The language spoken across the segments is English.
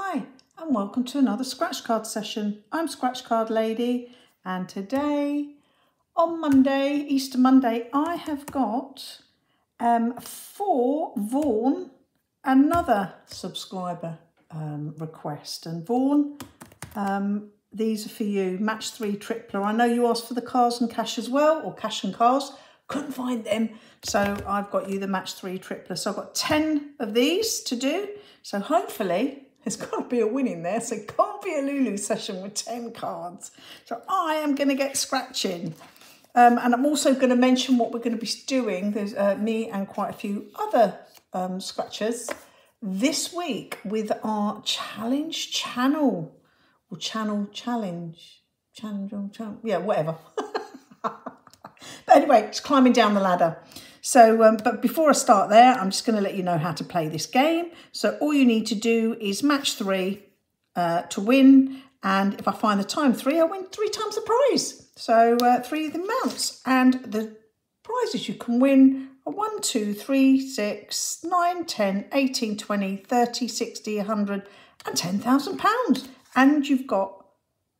Hi, and welcome to another scratch card session. I'm Scratch Card Lady, and today, on Monday, Easter Monday, I have got um, for Vaughan another subscriber um, request. And Vaughan, um, these are for you, match three tripler. I know you asked for the cars and cash as well, or cash and cars. Couldn't find them. So I've got you the match three tripler. So I've got 10 of these to do. So hopefully there's got to be a win in there. So it can't be a Lulu session with 10 cards. So I am going to get scratching. Um, and I'm also going to mention what we're going to be doing. There's uh, me and quite a few other um, scratchers this week with our challenge channel or channel challenge. Challenge, channel, yeah, whatever. but anyway, it's climbing down the ladder. So, um, but before I start there, I'm just going to let you know how to play this game. So all you need to do is match three uh, to win. And if I find the time three, I win three times the prize. So uh, three of the amounts. And the prizes you can win are 1, 2, 3, 6, 9, 10, 18, 20, 30, 60, 100 and £10,000. And you've got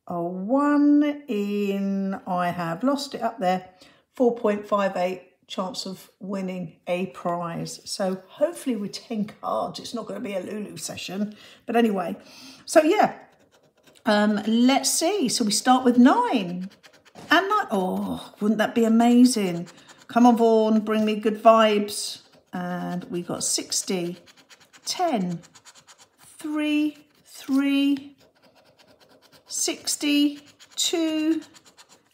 a 1 in, I have lost it up there, 4.58 chance of winning a prize. So hopefully with 10 cards, it's not going to be a Lulu session. But anyway, so yeah, um, let's see. So we start with nine. And nine. Oh, wouldn't that be amazing? Come on, Vaughan, bring me good vibes. And we got 60, 10, 3, 3, 60, 2.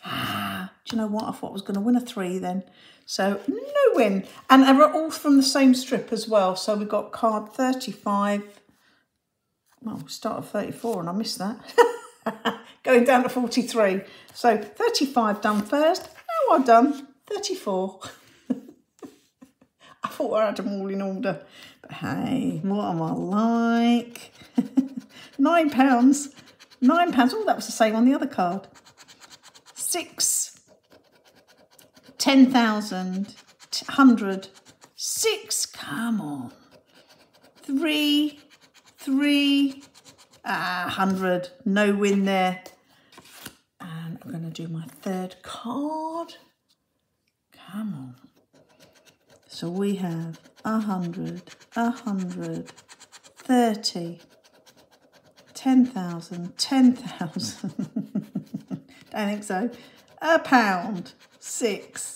Ah, do you know what? I thought I was going to win a 3 then. So no win. And they're all from the same strip as well. So we've got card 35. Well, we start at 34 and I missed that. Going down to 43. So 35 done first. Now I've done 34. I thought I had them all in order. But hey, what am I like? Nine pounds. Nine pounds. Oh, that was the same on the other card. Six 10,000, 100, 6, come on, 3, 3, ah, 100, no win there. And I'm going to do my third card. Come on. So we have 100, 100, 30, 10,000, 10,000. Don't think so. A pound, six,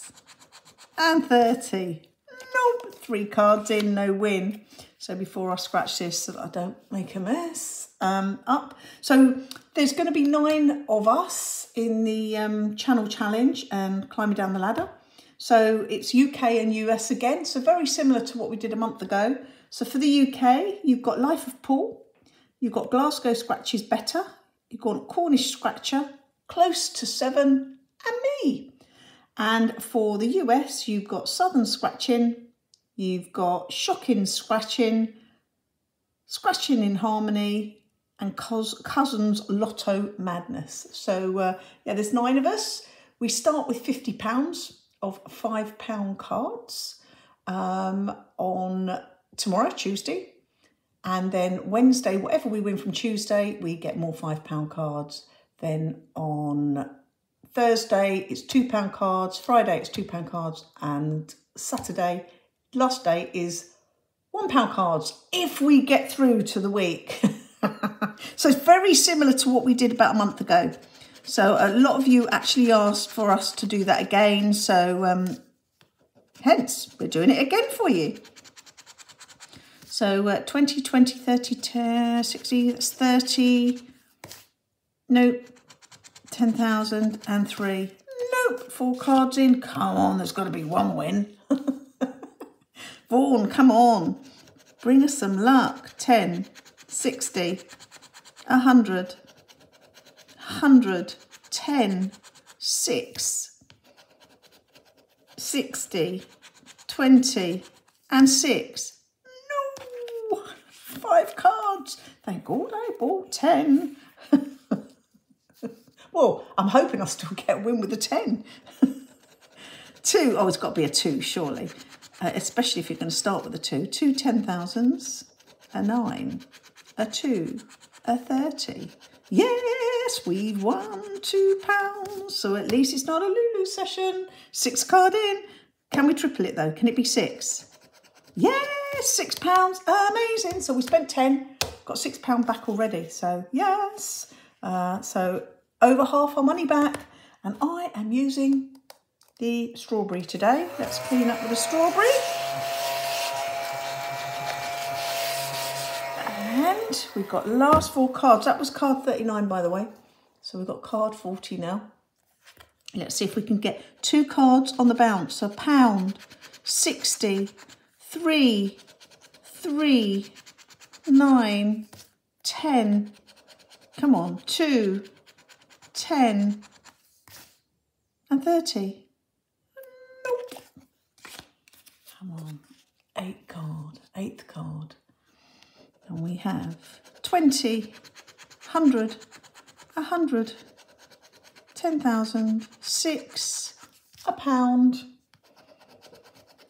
and 30. Nope, three cards in, no win. So before I scratch this so that I don't make a mess, um, up. So there's going to be nine of us in the um, channel challenge and climbing down the ladder. So it's UK and US again, so very similar to what we did a month ago. So for the UK, you've got Life of Paul, you've got Glasgow Scratches Better, you've got Cornish Scratcher, Close to Seven, and me. And for the US, you've got Southern Scratching, you've got Shocking Scratching, Scratching in Harmony, and Cousins Lotto Madness. So uh, yeah, there's nine of us. We start with £50 of £5 cards um, on tomorrow, Tuesday. And then Wednesday, whatever we win from Tuesday, we get more £5 cards. Then on Thursday, it's £2 cards. Friday, it's £2 cards. And Saturday, last day, is £1 cards if we get through to the week. so it's very similar to what we did about a month ago. So a lot of you actually asked for us to do that again. So um, hence, we're doing it again for you. So uh, 20, 20, 30, 10, 60, that's 30. Nope, 10,003. Nope, four cards in. Come on, there's got to be one win. Vaughan, come on. Bring us some luck. 10, 60, 100, 100, 10, 6, 60, 20, and 6. No! Five cards. Thank God I bought 10. Well, I'm hoping I'll still get a win with a 10. two, oh, it's got to be a two, surely. Uh, especially if you're going to start with a two. Two 10,000s, a nine, a two, a 30. Yes, we've won two pounds. So at least it's not a Lulu session. Six card in. Can we triple it though? Can it be six? Yes, six pounds. Amazing. So we spent 10, got six pound back already. So yes. Uh, so over half our money back. And I am using the strawberry today. Let's clean up with the strawberry. And we've got last four cards. That was card 39, by the way. So we've got card 40 now. Let's see if we can get two cards on the bounce. So pound, 60, 3, 3, 9, 10. Come on, 2, 10, and 30. Nope. Come on, eight card, eighth card. And we have 20, 100, 100, 10,000, 6, a pound,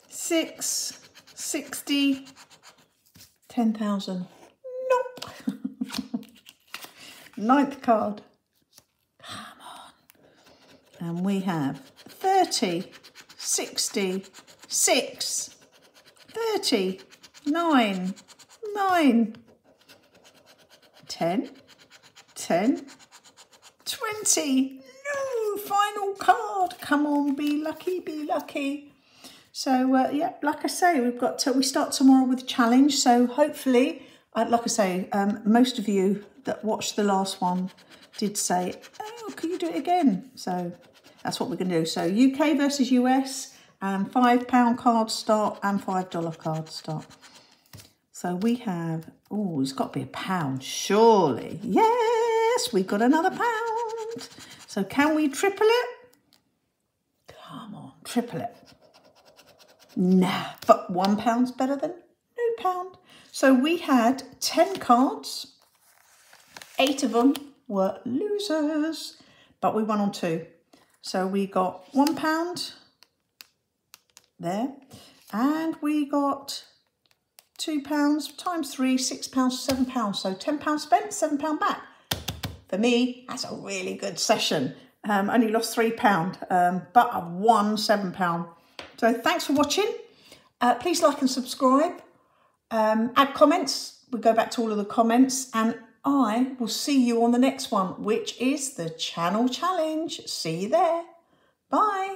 6, 60, 10,000. Nope. Ninth card. And we have 30, 60, 6, 30, 9, 9, 10, 10, 20. No, final card. Come on, be lucky, be lucky. So, uh, yeah, like I say, we've got to, we start tomorrow with a challenge. So hopefully, like I say, um, most of you that watched the last one did say, oh, can you do it again? So that's what we're going to do. So UK versus US and £5 card start and $5 card start. So we have, oh, it's got to be a pound, surely. Yes, we've got another pound. So can we triple it? Come on, triple it. Nah, but one pound's better than So we had 10 cards. Eight of them were losers, but we won on two. So we got one pound there, and we got two pounds times three, six pounds, seven pounds. So 10 pounds spent, seven pound back. For me, that's a really good session. Um, only lost three pound, um, but I won seven pound. So thanks for watching. Uh, please like and subscribe. Um, add comments. We'll go back to all of the comments and I will see you on the next one, which is the channel challenge. See you there. Bye.